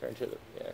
turn to the, yeah.